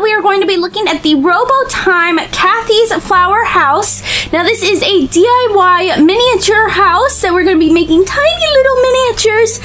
we are going to be looking at the Robotime Cathy's Flower House. Now, this is a DIY miniature house that we're going to be making tiny little miniatures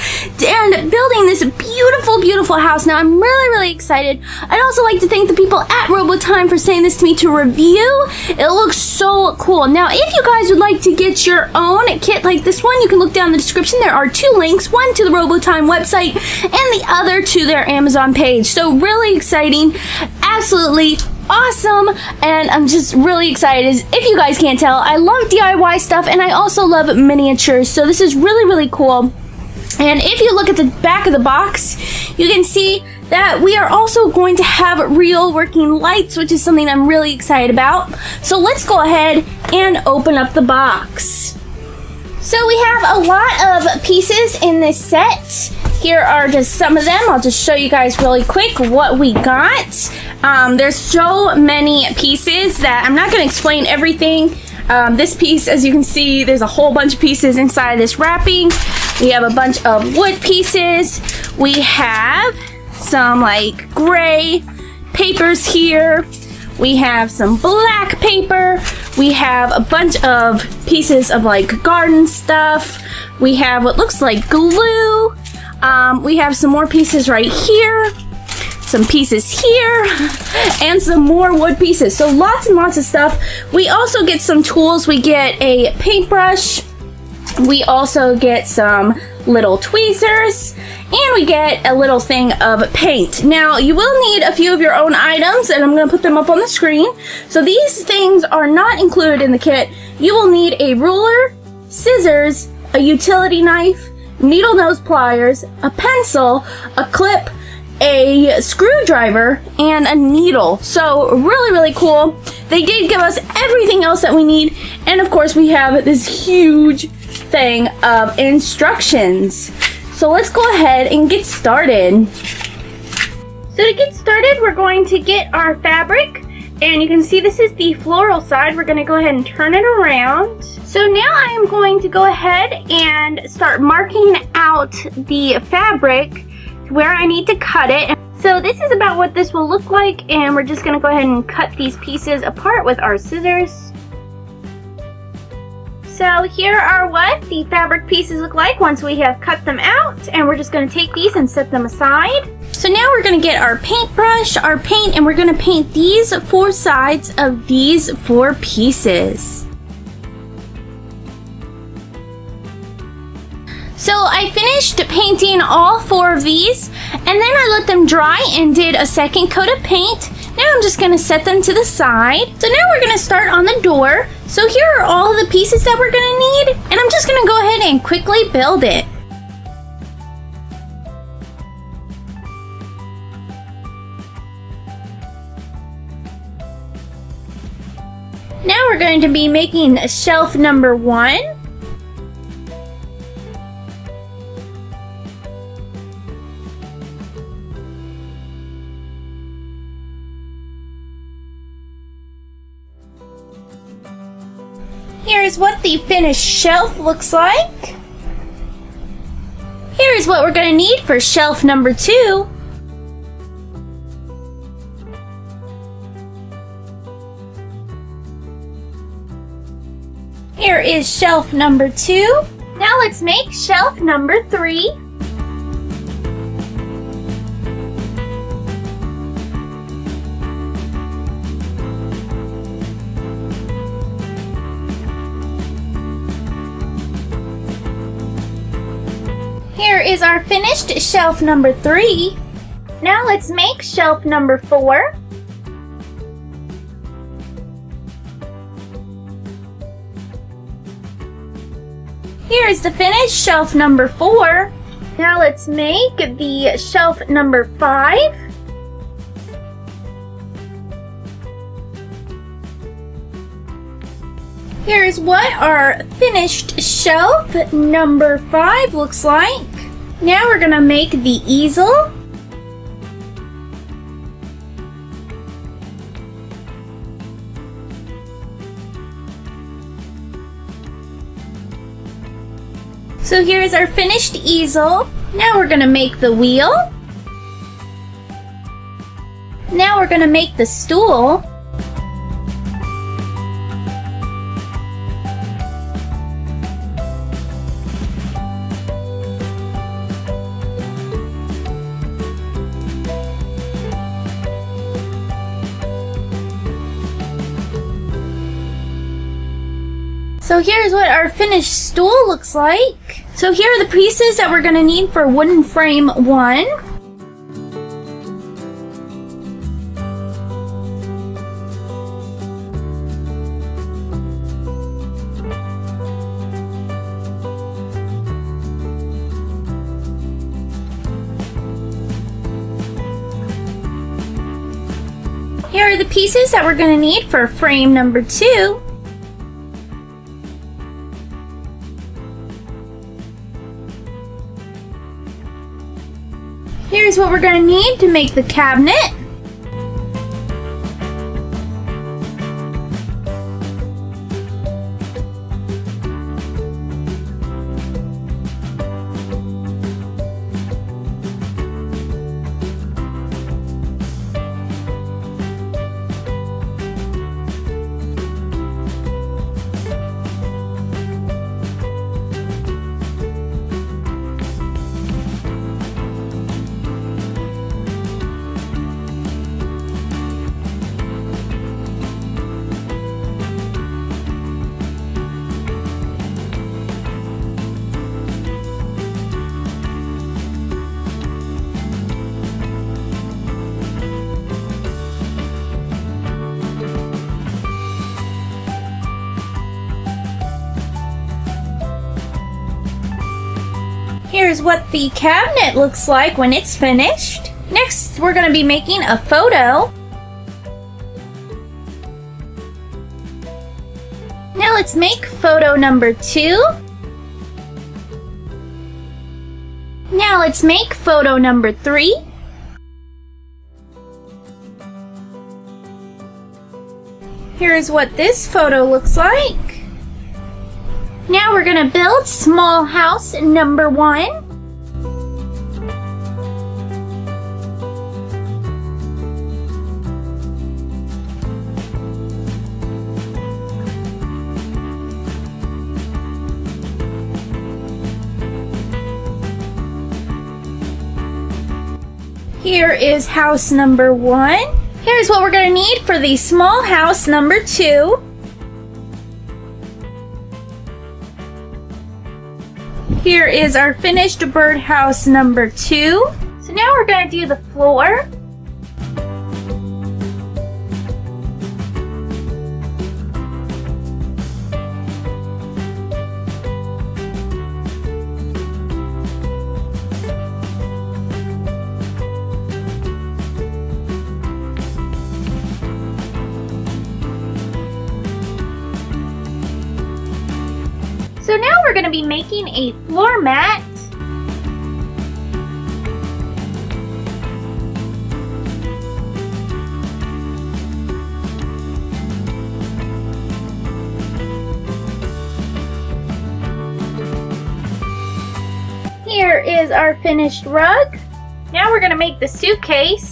and building this beautiful, beautiful house. Now, I'm really, really excited. I'd also like to thank the people at Robotime for saying this to me to review. It looks so cool. Now, if you guys would like to get your own kit like this one, you can look down in the description. There are two links, one to the Robotime website and the other to their Amazon page. So really exciting, absolutely awesome and I'm just really excited. If you guys can't tell, I love DIY stuff and I also love miniatures. So this is really, really cool. And if you look at the back of the box, you can see that we are also going to have real working lights, which is something I'm really excited about. So let's go ahead and open up the box. So we have a lot of pieces in this set. Here are just some of them. I'll just show you guys really quick what we got. Um, there's so many pieces that I'm not going to explain everything. Um, this piece, as you can see, there's a whole bunch of pieces inside this wrapping. We have a bunch of wood pieces. We have some like gray papers here. We have some black paper. We have a bunch of pieces of like garden stuff. We have what looks like glue. Um, we have some more pieces right here, some pieces here, and some more wood pieces. So lots and lots of stuff. We also get some tools. We get a paintbrush. We also get some little tweezers and we get a little thing of paint. Now you will need a few of your own items and I'm going to put them up on the screen. So these things are not included in the kit. You will need a ruler, scissors, a utility knife, needle nose pliers, a pencil, a clip, a screwdriver, and a needle. So really, really cool. They did give us everything else that we need. And of course we have this huge thing of instructions. So let's go ahead and get started. So to get started, we're going to get our fabric. And you can see this is the floral side. We're gonna go ahead and turn it around. So now I am going to go ahead and start marking out the fabric where I need to cut it. So this is about what this will look like and we're just gonna go ahead and cut these pieces apart with our scissors. So here are what the fabric pieces look like once we have cut them out and we're just gonna take these and set them aside. So now we're gonna get our paintbrush, our paint, and we're gonna paint these four sides of these four pieces. I finished painting all four of these and then I let them dry and did a second coat of paint. Now I'm just gonna set them to the side. So now we're gonna start on the door. So here are all the pieces that we're gonna need and I'm just gonna go ahead and quickly build it. Now we're going to be making shelf number one. Here's what the finished shelf looks like. Here's what we're gonna need for shelf number two. Here is shelf number two. Now let's make shelf number three. Our finished shelf number three. Now let's make shelf number four. Here is the finished shelf number four. Now let's make the shelf number five. Here is what our finished shelf number five looks like. Now we're gonna make the easel. So here's our finished easel. Now we're gonna make the wheel. Now we're gonna make the stool. So here's what our finished stool looks like. So here are the pieces that we're gonna need for wooden frame one. Here are the pieces that we're going to need for frame number two. What we're to need to make the cabinet. What the cabinet looks like when it's finished. Next, we're going to be making a photo. Now let's make photo number two. Now let's make photo number three. Here's what this photo looks like. Now we're gonna build small house number one. Here is house number one. Here's what we're gonna need for the small house number two. Here is our finished birdhouse number two. So now we're gonna do the floor. We're going to be making a floor mat. Here is our finished rug. Now we're going to make the suitcase.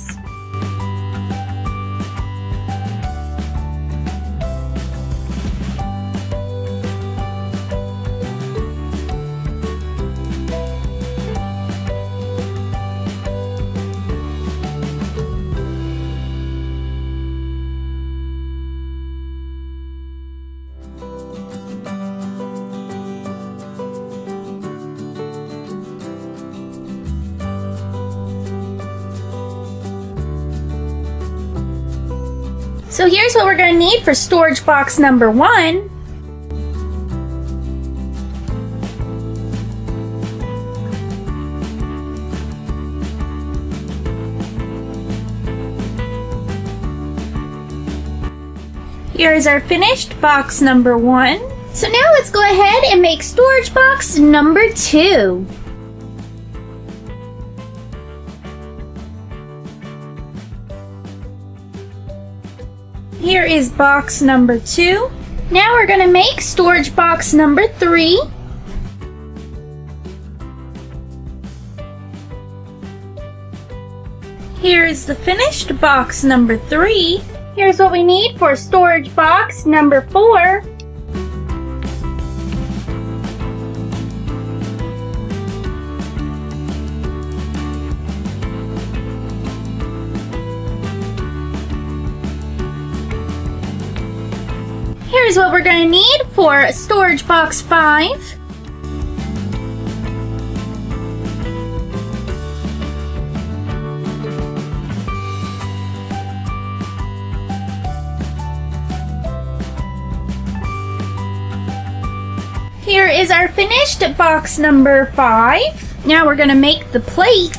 So here's what we're going to need for storage box number one. Here is our finished box number one. So now let's go ahead and make storage box number two. Here is box number two. Now we're going to make storage box number three. Here is the finished box number three. Here's what we need for storage box number four. Here's what we're to need for storage box 5. Here is our finished box number 5. Now we're to make the plate.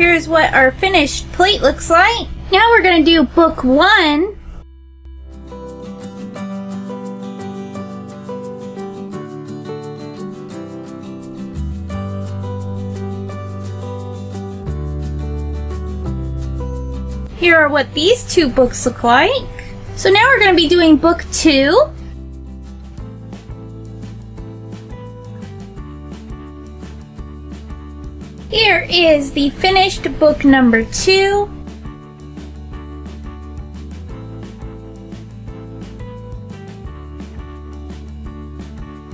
Here's what our finished plate looks like. Now we're to do book 1. Here are what these two books look like. So now we're going to be doing book two. Here is the finished book number two.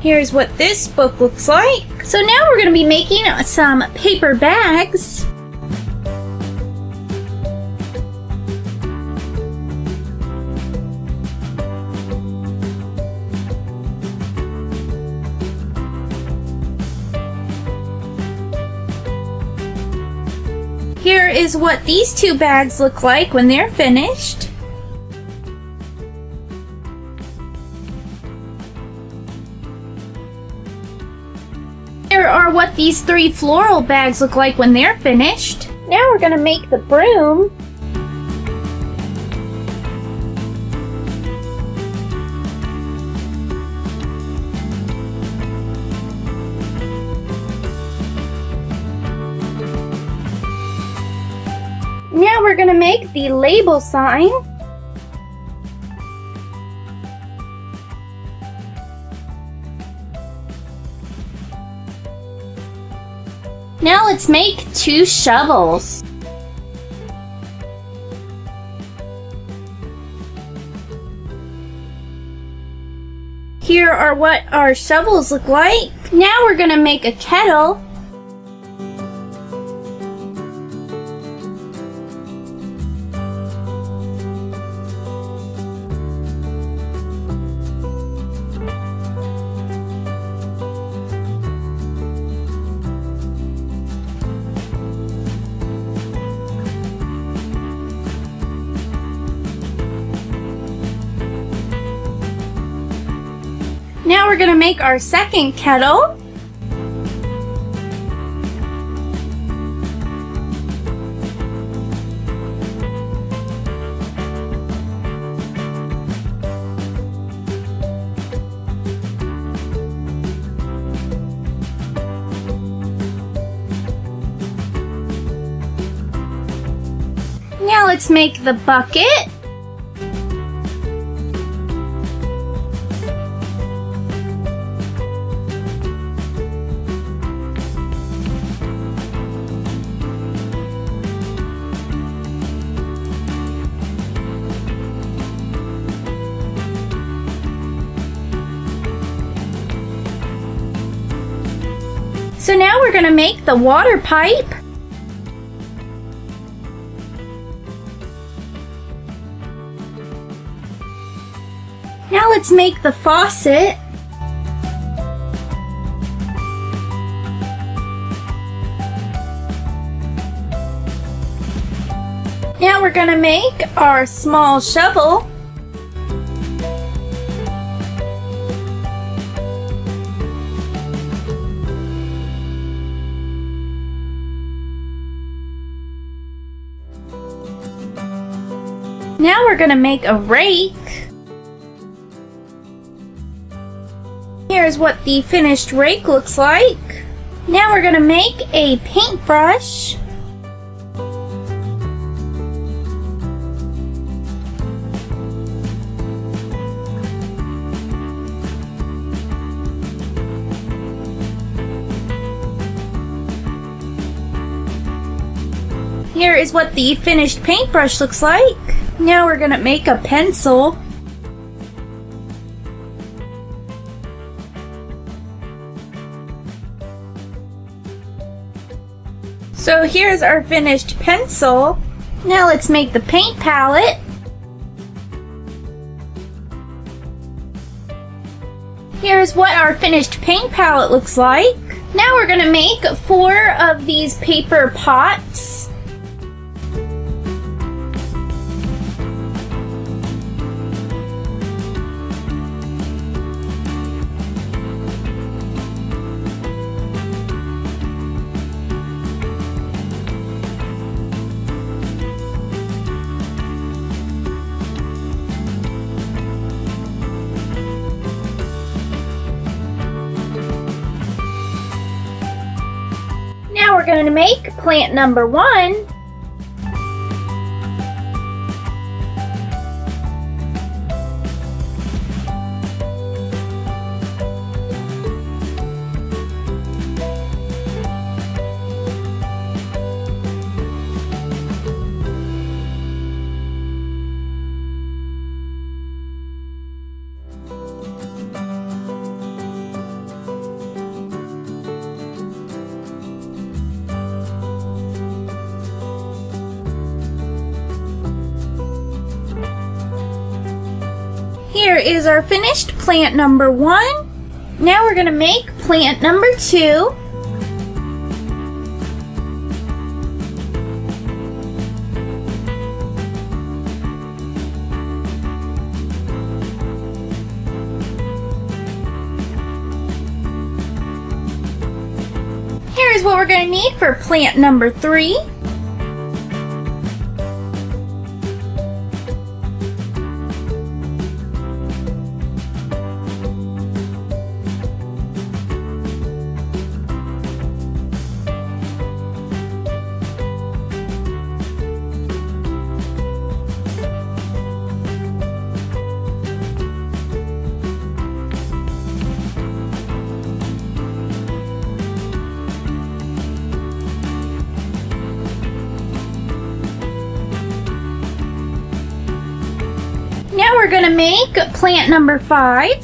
Here's what this book looks like. So now we're going to be making some paper bags. Is what these two bags look like when they're finished. Here are what these three floral bags look like when they're finished. Now we're going to make the broom. The label sign. Now let's make two shovels. Here are what our shovels look like. Now we're going to make a kettle. Make our second kettle. Now let's make the bucket. The water pipe. Now let's make the faucet. Now we're gonna make our small shovel. we're gonna make a rake. Here's what the finished rake looks like. Now we're gonna make a paintbrush. Here is what the finished paintbrush looks like. Now we're gonna make a pencil. So here's our finished pencil. Now let's make the paint palette. Here's what our finished paint palette looks like. Now we're gonna make four of these paper pots. Going to make plant number one. Our finished plant number one. Now we're going to make plant number two. Here is what we're going to need for plant number three. Make plant number five.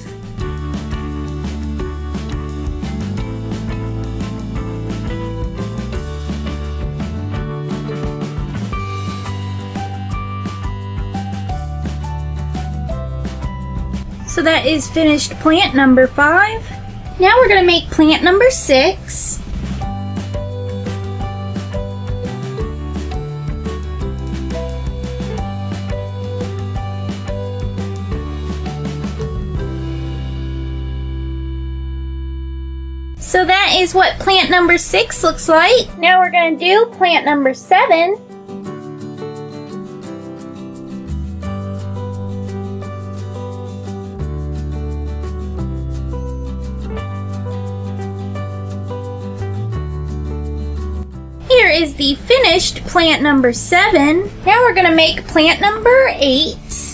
So that is finished plant number five. Now we're gonna make plant number six. Is what plant number six looks like. Now we're gonna do plant number seven. Here is the finished plant number seven. Now we're gonna make plant number eight.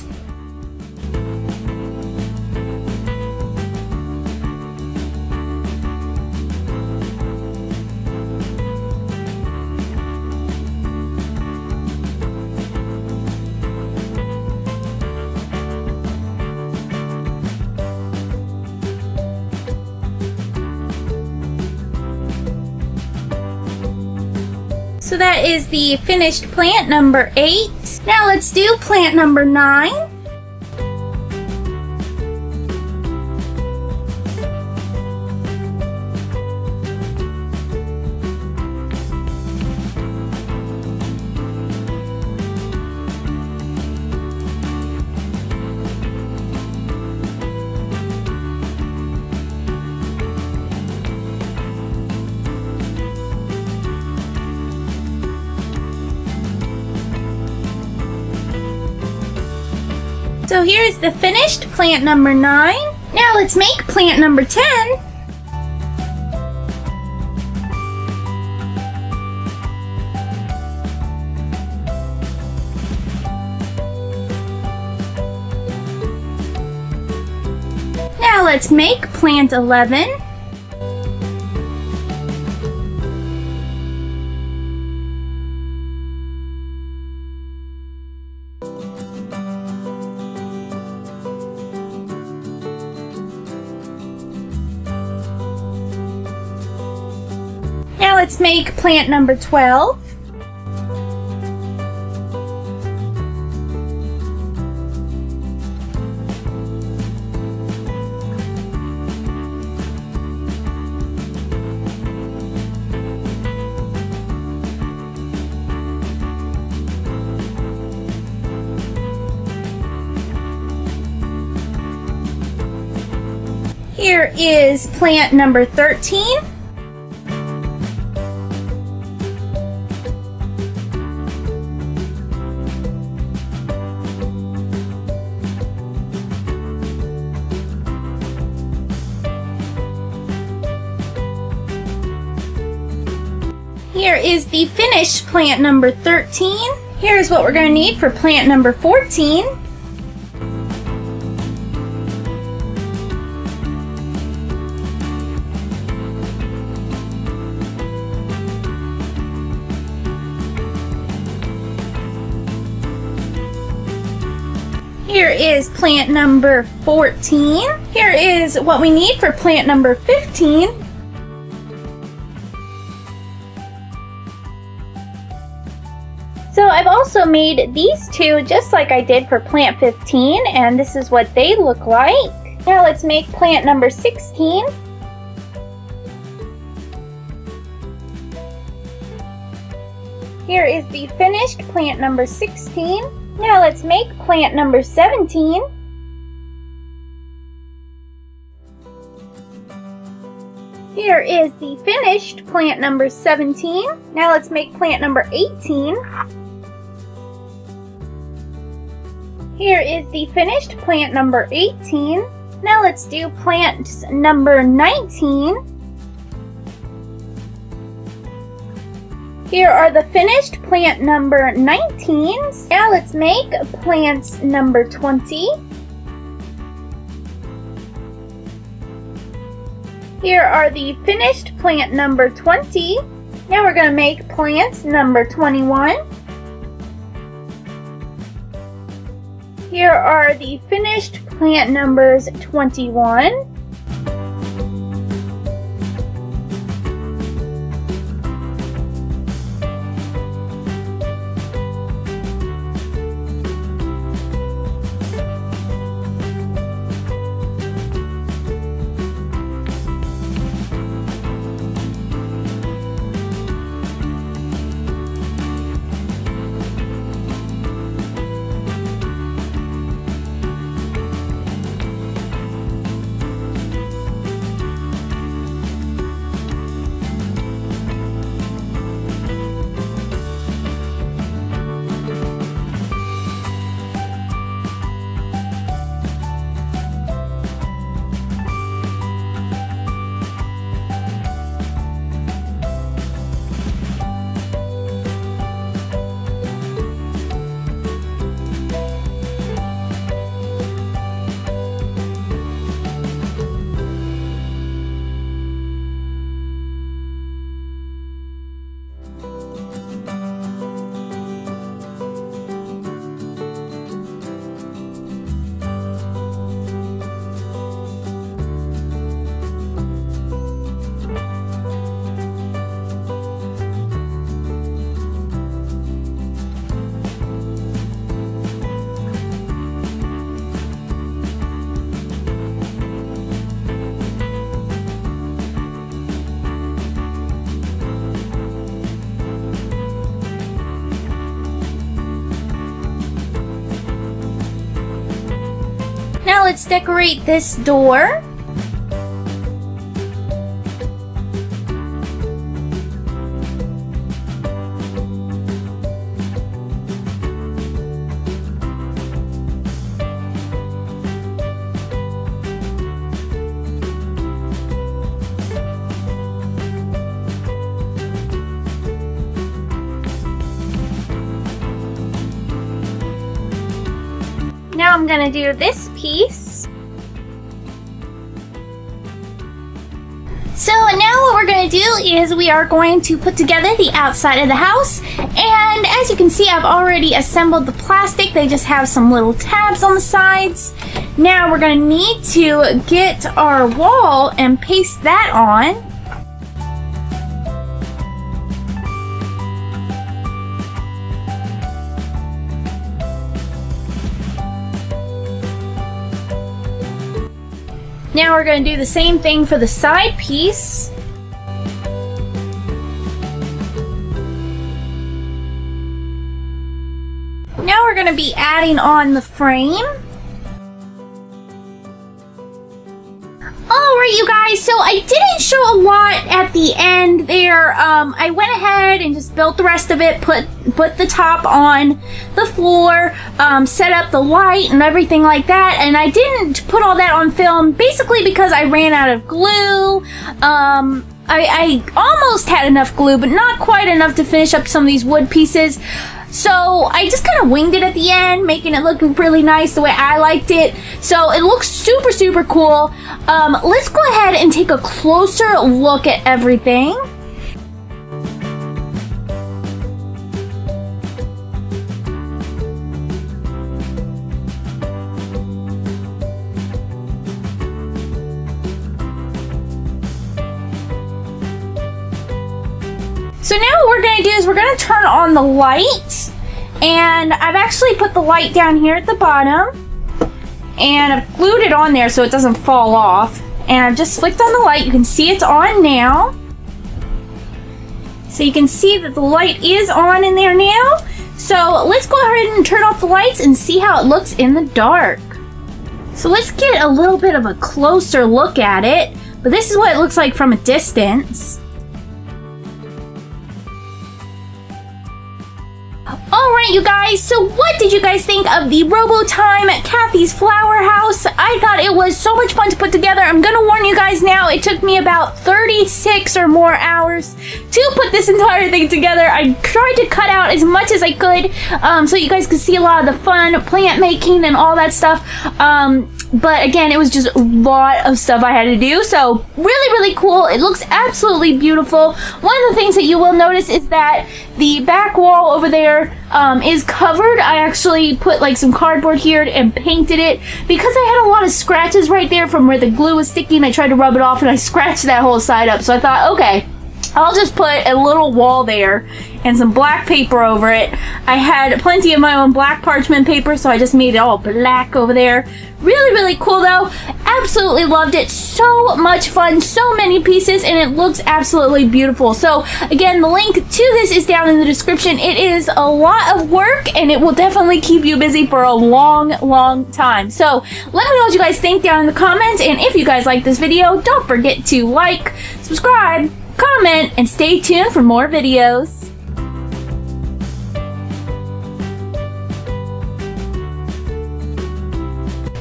That is the finished plant number eight. Now let's do plant number nine. So here's the finished plant number nine. Now let's make plant number 10. Now let's make plant 11. Plant number 12. Here is plant number 13. Is the finished plant number 13. Here's what we're going to need for plant number 14. Here is plant number 14. Here is what we need for plant number 15. So I've also made these two just like I did for plant 15 and this is what they look like. Now let's make plant number 16. Here is the finished plant number 16. Now let's make plant number 17. Here is the finished plant number 17. Now let's make plant number 18. Here is the finished plant number 18. Now let's do plant number 19. Here are the finished plant number 19s. Now let's make plant number 20. Here are the finished plant number 20. Now we're going to make plant number 21. Here are the finished plant numbers 21. Let's decorate this door. Now I'm going to do this piece. is we are going to put together the outside of the house. And as you can see, I've already assembled the plastic. They just have some little tabs on the sides. Now we're gonna need to get our wall and paste that on. Now we're going to do the same thing for the side piece. Going to be adding on the frame. Alright you guys, so I didn't show a lot at the end there. Um, I went ahead and just built the rest of it, put put the top on the floor, um, set up the light and everything like that. And I didn't put all that on film basically because I ran out of glue. Um, I, I almost had enough glue, but not quite enough to finish up some of these wood pieces. So I just kind of winged it at the end, making it look really nice the way I liked it. So it looks super, super cool. Um, let's go ahead and take a closer look at everything. So now what we're going to do is we're going to turn on the light. And I've actually put the light down here at the bottom. And I've glued it on there so it doesn't fall off. And I've just flicked on the light. You can see it's on now. So you can see that the light is on in there now. So let's go ahead and turn off the lights and see how it looks in the dark. So let's get a little bit of a closer look at it. But this is what it looks like from a distance. Alright you guys, so what did you guys think of the Robotime at Cathy's Flower House? I thought it was so much fun to put together. I'm gonna warn you guys now, it took me about 36 or more hours to put this entire thing together. I tried to cut out as much as I could um, so you guys could see a lot of the fun plant making and all that stuff. Um, but again, it was just a lot of stuff I had to do. So really, really cool. It looks absolutely beautiful. One of the things that you will notice is that the back wall over there um, is covered. I actually put like some cardboard here and painted it because I had a lot of scratches right there from where the glue was sticking. I tried to rub it off and I scratched that whole side up. So I thought, okay, I'll just put a little wall there and some black paper over it. I had plenty of my own black parchment paper, so I just made it all black over there. Really, really cool though. Absolutely loved it. So much fun. So many pieces, and it looks absolutely beautiful. So again, the link to this is down in the description. It is a lot of work, and it will definitely keep you busy for a long, long time. So let me know what you guys think down in the comments, and if you guys like this video, don't forget to like, subscribe, comment, and stay tuned for more videos.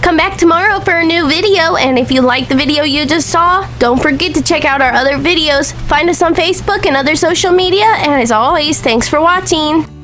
Come back tomorrow for a new video, and if you like the video you just saw, don't forget to check out our other videos. Find us on Facebook and other social media, and as always, thanks for watching.